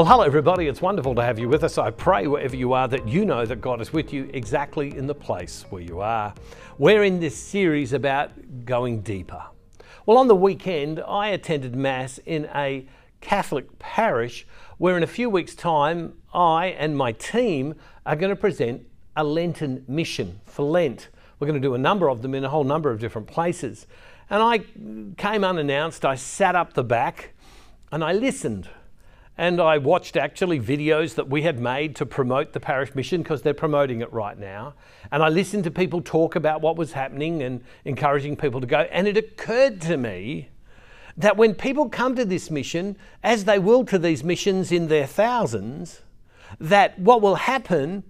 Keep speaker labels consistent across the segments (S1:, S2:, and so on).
S1: Well, hello, everybody. It's wonderful to have you with us. I pray wherever you are that you know that God is with you exactly in the place where you are. We're in this series about going deeper. Well, on the weekend, I attended Mass in a Catholic parish where, in a few weeks' time, I and my team are going to present a Lenten mission for Lent. We're going to do a number of them in a whole number of different places. And I came unannounced, I sat up the back and I listened and I watched actually videos that we had made to promote the parish mission because they're promoting it right now. And I listened to people talk about what was happening and encouraging people to go. And it occurred to me that when people come to this mission, as they will to these missions in their thousands, that what will happen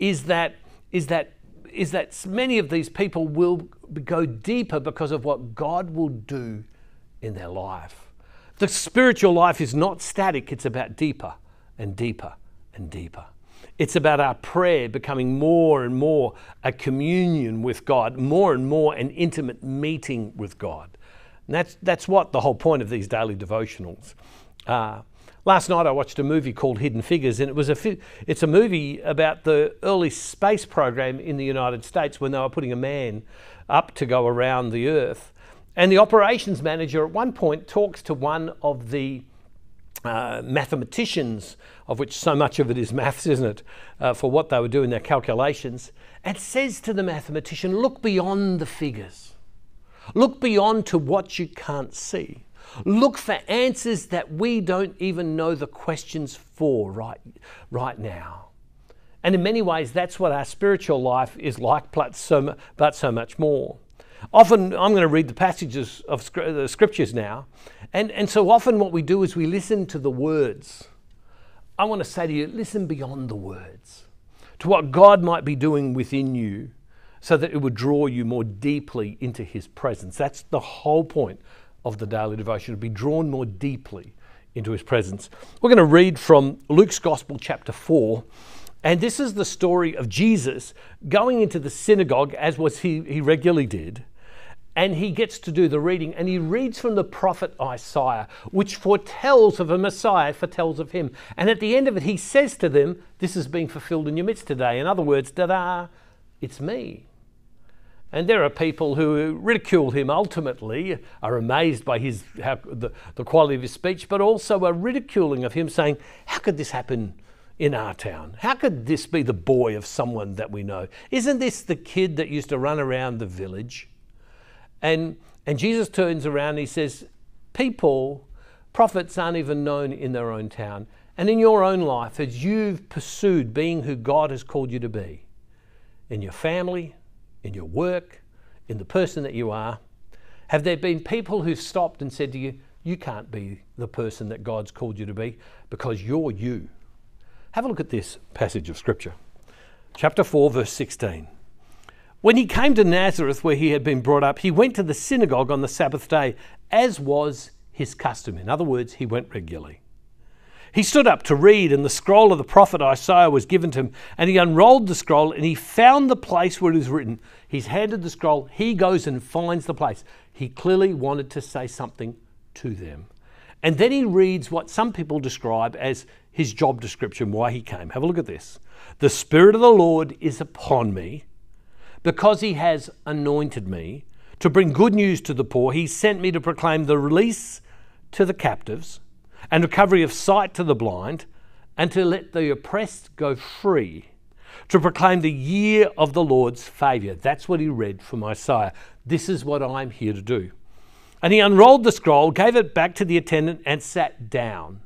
S1: is that is that is that many of these people will go deeper because of what God will do in their life. The spiritual life is not static, it's about deeper and deeper and deeper. It's about our prayer becoming more and more a communion with God, more and more an intimate meeting with God. And that's, that's what the whole point of these daily devotionals. Uh, last night I watched a movie called Hidden Figures, and it was a it's a movie about the early space program in the United States when they were putting a man up to go around the Earth. And the operations manager at one point talks to one of the uh, mathematicians, of which so much of it is maths, isn't it, uh, for what they were doing, their calculations, and says to the mathematician, Look beyond the figures. Look beyond to what you can't see. Look for answers that we don't even know the questions for right, right now. And in many ways, that's what our spiritual life is like, but so, but so much more. Often, I'm going to read the passages of the scriptures now. And, and so often, what we do is we listen to the words. I want to say to you, listen beyond the words to what God might be doing within you so that it would draw you more deeply into His presence. That's the whole point of the daily devotion, to be drawn more deeply into His presence. We're going to read from Luke's Gospel, chapter 4. And this is the story of Jesus going into the synagogue, as was he, he regularly did, and he gets to do the reading and he reads from the prophet Isaiah, which foretells of a Messiah, foretells of him. And at the end of it, he says to them, This is being fulfilled in your midst today. In other words, da da, it's me. And there are people who ridicule him ultimately, are amazed by his, how, the, the quality of his speech, but also are ridiculing of him, saying, How could this happen in our town? How could this be the boy of someone that we know? Isn't this the kid that used to run around the village? And, and Jesus turns around and he says, People, prophets aren't even known in their own town. And in your own life, as you've pursued being who God has called you to be, in your family, in your work, in the person that you are, have there been people who've stopped and said to you, You can't be the person that God's called you to be because you're you? Have a look at this passage of Scripture. Chapter 4, verse 16. When he came to Nazareth, where he had been brought up, he went to the synagogue on the Sabbath day, as was his custom. In other words, he went regularly. He stood up to read, and the scroll of the prophet Isaiah was given to him. And he unrolled the scroll, and he found the place where it was written. He's handed the scroll, he goes and finds the place. He clearly wanted to say something to them. And then he reads what some people describe as his job description, why he came. Have a look at this. The Spirit of the Lord is upon me because he has anointed me to bring good news to the poor, he sent me to proclaim the release to the captives and recovery of sight to the blind, and to let the oppressed go free, to proclaim the year of the Lord's favour. That's what he read from Isaiah. This is what I'm here to do. And he unrolled the scroll, gave it back to the attendant, and sat down.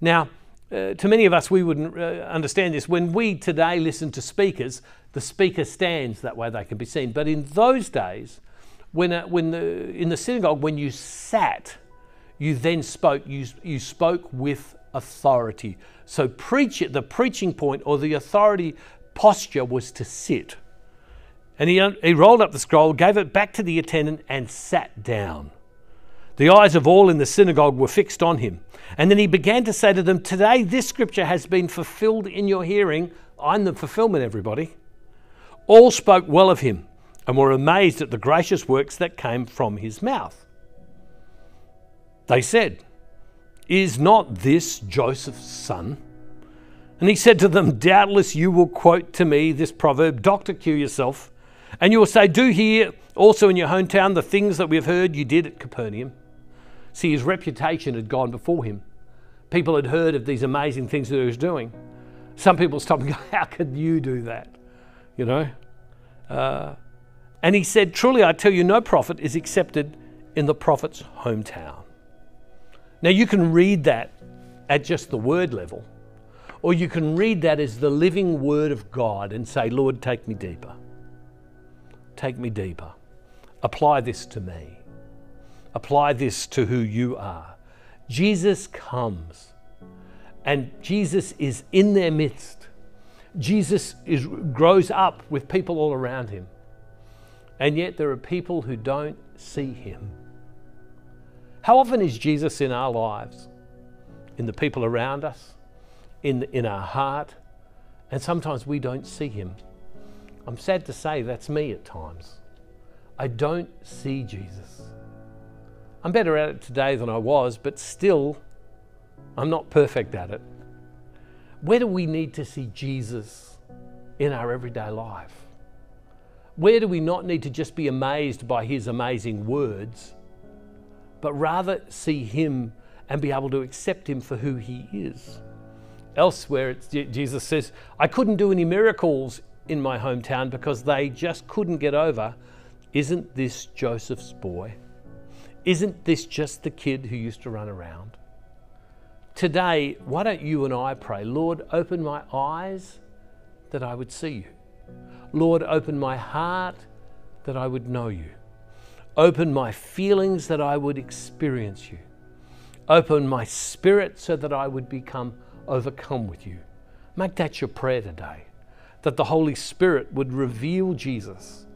S1: Now, uh, to many of us, we wouldn't uh, understand this. When we today listen to speakers, the speaker stands that way they can be seen. But in those days, when, uh, when the, in the synagogue, when you sat, you then spoke. You, you spoke with authority. So preach the preaching point or the authority posture was to sit. And he, he rolled up the scroll, gave it back to the attendant, and sat down. The eyes of all in the synagogue were fixed on him. And then he began to say to them, Today this scripture has been fulfilled in your hearing. I'm the fulfillment, everybody. All spoke well of him and were amazed at the gracious works that came from his mouth. They said, Is not this Joseph's son? And he said to them, Doubtless you will quote to me this proverb, Doctor, cure yourself. And you will say, Do here also in your hometown the things that we have heard you did at Capernaum. See, his reputation had gone before him. People had heard of these amazing things that he was doing. Some people stopped and go, How could you do that? You know? Uh, and he said, Truly I tell you, no prophet is accepted in the prophet's hometown. Now you can read that at just the word level, or you can read that as the living word of God and say, Lord, take me deeper. Take me deeper. Apply this to me. Apply this to who you are. Jesus comes and Jesus is in their midst. Jesus is, grows up with people all around him. And yet there are people who don't see him. How often is Jesus in our lives? In the people around us? In, in our heart? And sometimes we don't see him. I'm sad to say that's me at times. I don't see Jesus. I'm better at it today than I was, but still, I'm not perfect at it. Where do we need to see Jesus in our everyday life? Where do we not need to just be amazed by his amazing words, but rather see him and be able to accept him for who he is? Elsewhere, Jesus says, I couldn't do any miracles in my hometown because they just couldn't get over. Isn't this Joseph's boy? Isn't this just the kid who used to run around? Today, why don't you and I pray, Lord, open my eyes that I would see you. Lord, open my heart that I would know you. Open my feelings that I would experience you. Open my spirit so that I would become overcome with you. Make that your prayer today, that the Holy Spirit would reveal Jesus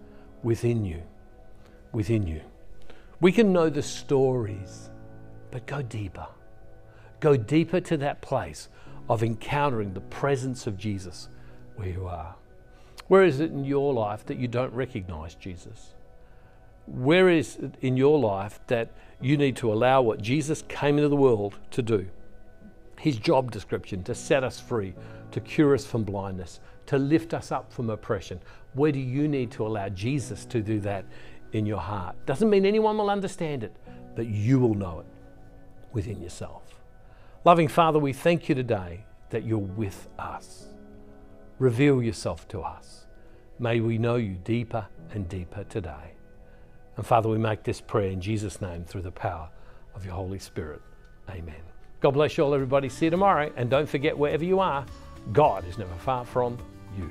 S1: within you. Within you. We can know the stories, but go deeper. Go deeper to that place of encountering the presence of Jesus where you are. Where is it in your life that you don't recognize Jesus? Where is it in your life that you need to allow what Jesus came into the world to do? His job description to set us free, to cure us from blindness, to lift us up from oppression. Where do you need to allow Jesus to do that in your heart? Doesn't mean anyone will understand it, but you will know it within yourself. Loving Father, we thank you today that you're with us. Reveal yourself to us. May we know you deeper and deeper today. And Father, we make this prayer in Jesus' name through the power of your Holy Spirit. Amen. God bless you all, everybody. See you tomorrow. And don't forget, wherever you are, God is never far from you.